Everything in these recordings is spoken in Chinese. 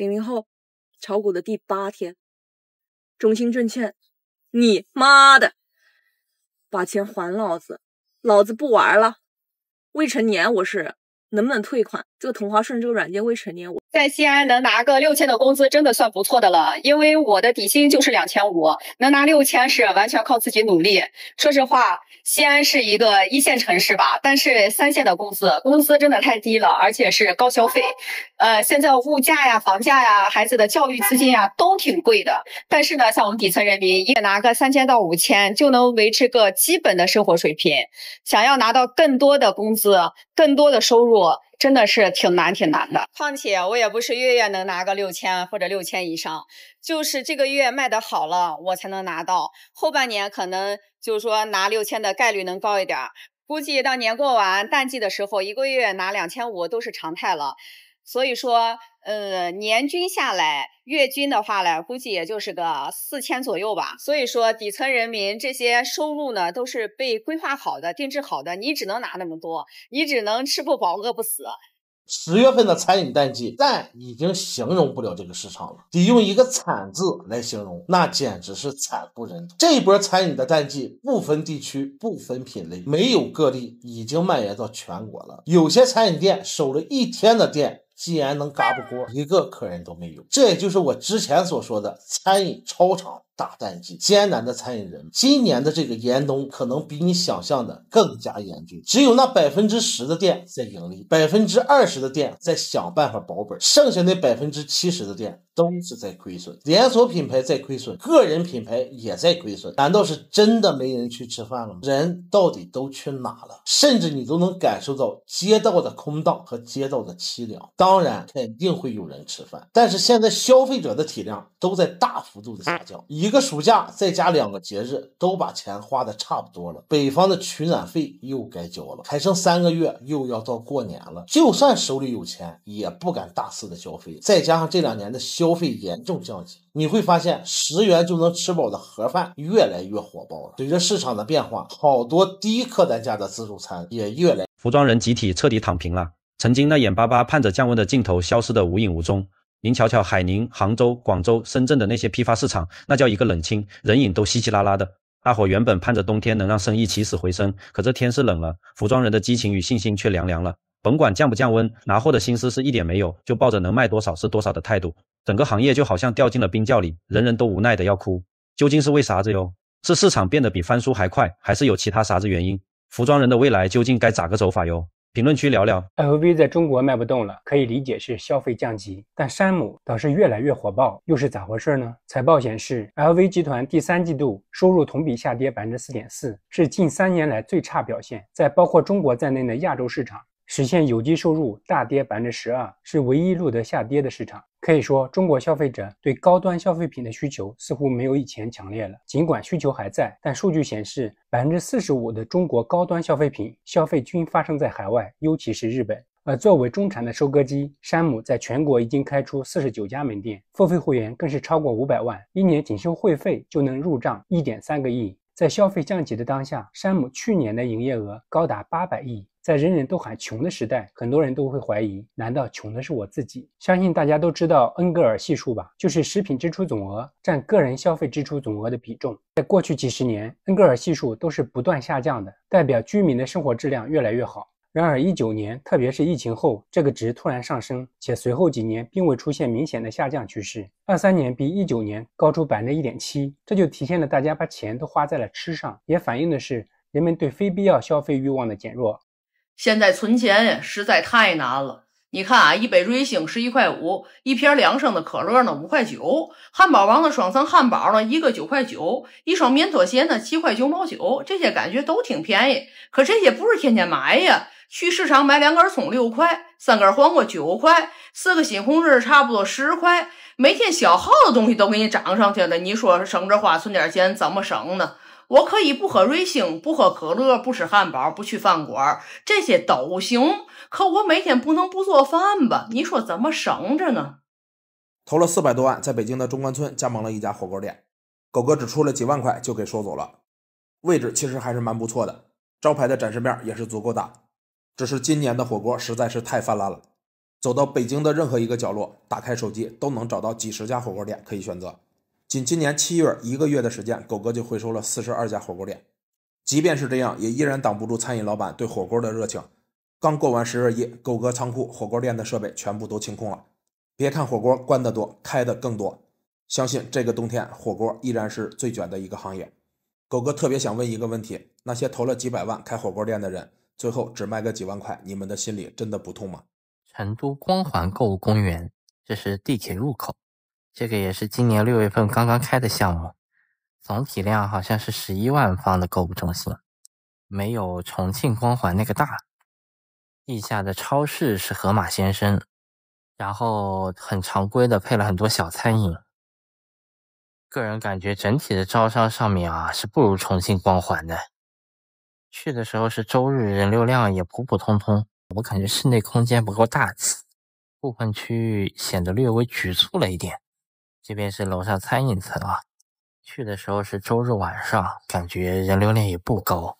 零零后炒股的第八天，中信证券，你妈的，把钱还老子，老子不玩了。未成年我是，能不能退款？这个同花顺这个软件未成年，我在西安能拿个六千的工资，真的算不错的了。因为我的底薪就是两千五，能拿六千是完全靠自己努力。说实话。西安是一个一线城市吧，但是三线的工资工资真的太低了，而且是高消费。呃，现在物价呀、房价呀、孩子的教育资金呀都挺贵的。但是呢，像我们底层人民，一拿个三千到五千就能维持个基本的生活水平。想要拿到更多的工资、更多的收入，真的是挺难、挺难的。况且我也不是月月能拿个六千或者六千以上，就是这个月卖的好了，我才能拿到。后半年可能。就是说拿六千的概率能高一点，估计到年过完淡季的时候，一个月拿两千五都是常态了。所以说，呃，年均下来，月均的话呢，估计也就是个四千左右吧。所以说，底层人民这些收入呢，都是被规划好的、定制好的，你只能拿那么多，你只能吃不饱、饿不死。十月份的餐饮淡季，但已经形容不了这个市场了，得用一个惨字来形容，那简直是惨不忍睹。这波餐饮的淡季不分地区、不分品类，没有个例，已经蔓延到全国了。有些餐饮店守了一天的店。竟然能嘎巴锅一个客人都没有，这也就是我之前所说的餐饮超长。大淡季，艰难的餐饮人。今年的这个严冬可能比你想象的更加严峻，只有那百分之十的店在盈利，百分之二十的店在想办法保本，剩下那百分之七十的店都是在亏损。连锁品牌在亏损，个人品牌也在亏损，难道是真的没人去吃饭了吗？人到底都去哪了？甚至你都能感受到街道的空荡和街道的凄凉。当然肯定会有人吃饭，但是现在消费者的体量都在大幅度的下降。一一个暑假再加两个节日，都把钱花的差不多了。北方的取暖费又该交了，还剩三个月又要到过年了。就算手里有钱，也不敢大肆的消费。再加上这两年的消费严重降级，你会发现十元就能吃饱的盒饭越来越火爆了。随着市场的变化，好多低客单价的自助餐也越来。服装人集体彻底躺平了。曾经那眼巴巴盼着降温的镜头消失的无影无踪。您瞧瞧海宁、杭州、广州、深圳的那些批发市场，那叫一个冷清，人影都稀稀拉拉的。大伙原本盼着冬天能让生意起死回生，可这天是冷了，服装人的激情与信心却凉凉了。甭管降不降温，拿货的心思是一点没有，就抱着能卖多少是多少的态度。整个行业就好像掉进了冰窖里，人人都无奈的要哭。究竟是为啥子哟？是市场变得比翻书还快，还是有其他啥子原因？服装人的未来究竟该咋个走法哟？评论区聊聊，LV 在中国卖不动了，可以理解是消费降级，但山姆倒是越来越火爆，又是咋回事呢？财报显示，LV 集团第三季度收入同比下跌百分之四点四，是近三年来最差表现，在包括中国在内的亚洲市场。实现有机收入大跌百分之十二，是唯一录得下跌的市场。可以说，中国消费者对高端消费品的需求似乎没有以前强烈了。尽管需求还在，但数据显示，百分之四十五的中国高端消费品消费均发生在海外，尤其是日本。而作为中产的收割机，山姆在全国已经开出四十九家门店，付费会员更是超过五百万，一年仅收会费就能入账一点三个亿。在消费降级的当下，山姆去年的营业额高达八百亿。在人人都喊穷的时代，很多人都会怀疑：难道穷的是我自己？相信大家都知道恩格尔系数吧？就是食品支出总额占个人消费支出总额的比重。在过去几十年，恩格尔系数都是不断下降的，代表居民的生活质量越来越好。然而，一九年，特别是疫情后，这个值突然上升，且随后几年并未出现明显的下降趋势。二三年比一九年高出百分之一点七，这就体现了大家把钱都花在了吃上，也反映的是人们对非必要消费欲望的减弱。现在存钱呀，实在太难了。你看啊，一杯瑞幸十一块五，一瓶两升的可乐呢五块九，汉堡王的双层汉堡呢一个九块九，一双棉拖鞋呢七块九毛九，这些感觉都挺便宜。可这些不是天天买呀。去市场买两根葱六块，三根黄瓜九块，四个西红柿差不多十块，每天消耗的东西都给你涨上去了。你说省着花存点钱怎么省呢？我可以不喝瑞幸，不喝可乐，不吃汉堡，不去饭馆，这些都行。可我每天不能不做饭吧？你说怎么省着呢？投了四百多万，在北京的中关村加盟了一家火锅店，狗哥只出了几万块就给收走了。位置其实还是蛮不错的，招牌的展示面也是足够大。只是今年的火锅实在是太泛滥了，走到北京的任何一个角落，打开手机都能找到几十家火锅店可以选择。仅今年七月一个月的时间，狗哥就回收了四十二家火锅店。即便是这样，也依然挡不住餐饮老板对火锅的热情。刚过完十月一，狗哥仓库火锅店的设备全部都清空了。别看火锅关的多，开的更多。相信这个冬天火锅依然是最卷的一个行业。狗哥特别想问一个问题：那些投了几百万开火锅店的人，最后只卖个几万块，你们的心里真的不痛吗？成都光环购物公园，这是地铁入口，这个也是今年六月份刚刚开的项目，总体量好像是十一万方的购物中心，没有重庆光环那个大。地下的超市是盒马鲜生。然后很常规的配了很多小餐饮，个人感觉整体的招商上面啊是不如重庆光环的。去的时候是周日，人流量也普普通通，我感觉室内空间不够大气，部分区域显得略微局促了一点。这边是楼上餐饮层啊，去的时候是周日晚上，感觉人流量也不高。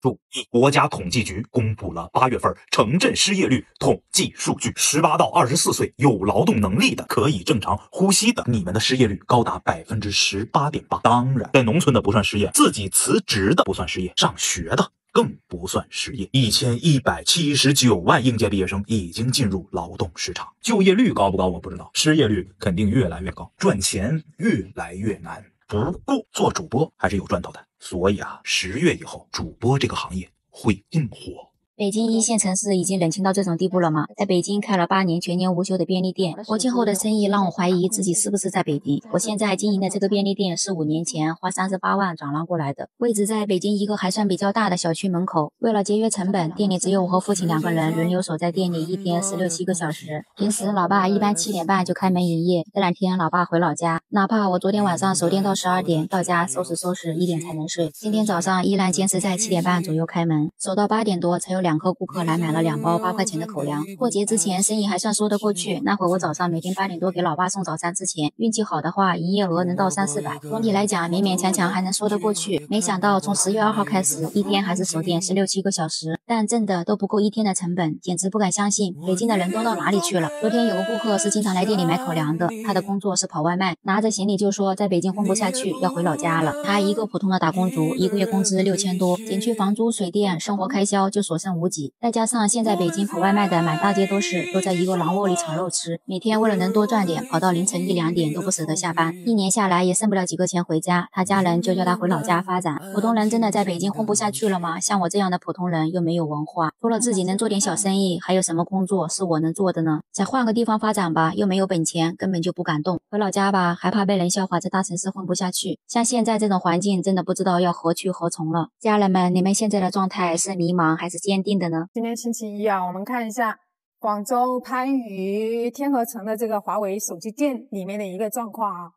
注意，国家统计局公布了八月份城镇失业率统计数据：十八到二十四岁有劳动能力的、可以正常呼吸的，你们的失业率高达百分之十八点八。当然，在农村的不算失业，自己辞职的不算失业，上学的更不算失业。一千一百七十九万应届毕业生已经进入劳动市场，就业率高不高我不知道，失业率肯定越来越高，赚钱越来越难。不过做主播还是有赚头的。所以啊，十月以后，主播这个行业会更火。北京一线城市已经冷清到这种地步了吗？在北京开了八年全年无休的便利店，国庆后的生意让我怀疑自己是不是在北京。我现在经营的这个便利店是五年前花三十八万转让过来的，位置在北京一个还算比较大的小区门口。为了节约成本，店里只有我和父亲两个人轮流守在店里，一天十六七个小时。平时老爸一般七点半就开门营业，这两天老爸回老家，哪怕我昨天晚上守店到十二点，到家收拾收拾一点才能睡。今天早上依然坚持在七点半左右开门，守到八点多才有两。两个顾客来买了两包八块钱的口粮。过节之前生意还算说得过去，那会我早上每天八点多给老爸送早餐之前，运气好的话营业额能到三四百。总体来讲勉勉强强还能说得过去。没想到从十月二号开始，一天还是守店十六七个小时，但挣的都不够一天的成本，简直不敢相信北京的人都到哪里去了。昨天有个顾客是经常来店里买口粮的，他的工作是跑外卖，拿着行李就说在北京混不下去，要回老家了。他一个普通的打工族，一个月工资六千多，减去房租、水电、生活开销就所剩无几，再加上现在北京跑外卖的满大街都是，都在一个狼窝里炒肉吃，每天为了能多赚点，跑到凌晨一两点都不舍得下班，一年下来也剩不了几个钱回家，他家人就叫他回老家发展。普通人真的在北京混不下去了吗？像我这样的普通人又没有文化，除了自己能做点小生意，还有什么工作是我能做的呢？想换个地方发展吧，又没有本钱，根本就不敢动。回老家吧，还怕被人笑话，在大城市混不下去。像现在这种环境，真的不知道要何去何从了。家人们，你们现在的状态是迷茫还是坚定的呢？今天星期一啊，我们看一下广州番禺天河城的这个华为手机店里面的一个状况啊。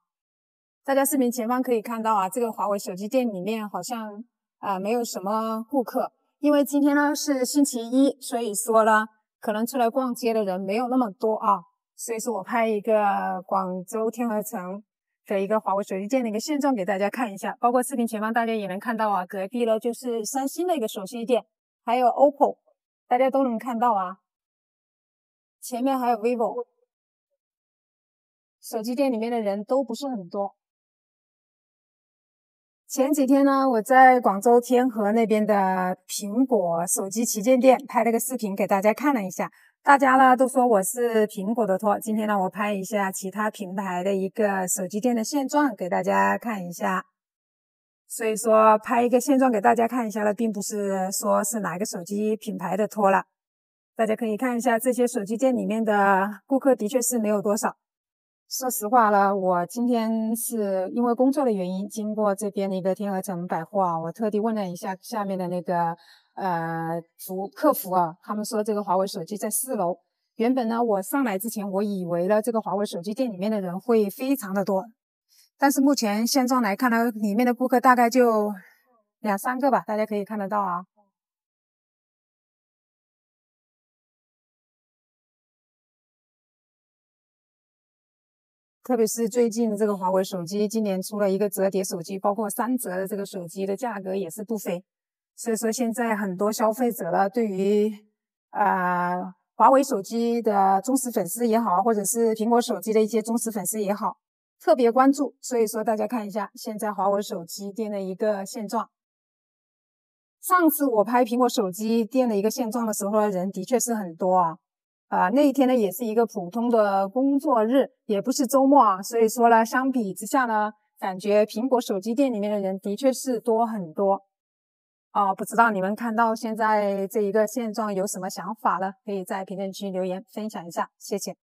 大家视频前方可以看到啊，这个华为手机店里面好像啊没有什么顾客，因为今天呢是星期一，所以说呢可能出来逛街的人没有那么多啊。所以说我拍一个广州天河城的一个华为手机店的一个现状给大家看一下，包括视频前方大家也能看到啊，隔壁呢就是三星的一个手机店，还有 OPPO。大家都能看到啊，前面还有 vivo，手机店里面的人都不是很多。前几天呢，我在广州天河那边的苹果手机旗舰店拍了个视频给大家看了一下，大家呢都说我是苹果的托。今天呢，我拍一下其他品牌的一个手机店的现状给大家看一下。所以说拍一个现状给大家看一下了，并不是说是哪个手机品牌的托了。大家可以看一下这些手机店里面的顾客的确是没有多少。说实话了，我今天是因为工作的原因经过这边的一个天河城百货啊，我特地问了一下下面的那个呃服客服啊，他们说这个华为手机在四楼。原本呢，我上来之前我以为呢这个华为手机店里面的人会非常的多。但是目前现状来看呢，里面的顾客大概就两三个吧，大家可以看得到啊。特别是最近这个华为手机，今年出了一个折叠手机，包括三折的这个手机的价格也是不菲。所以说现在很多消费者呢，对于啊华为手机的忠实粉丝也好，或者是苹果手机的一些忠实粉丝也好，特别关注。所以说，大家看一下现在华为手机店的一个现状。上次我拍苹果手机店的一个现状的时候，人的确是很多啊。啊，那一天呢，也是一个普通的工作日，也不是周末啊。所以说呢，相比之下呢，感觉苹果手机店里面的人的确是多很多。哦，不知道你们看到现在这一个现状有什么想法呢？可以在评论区留言分享一下，谢谢。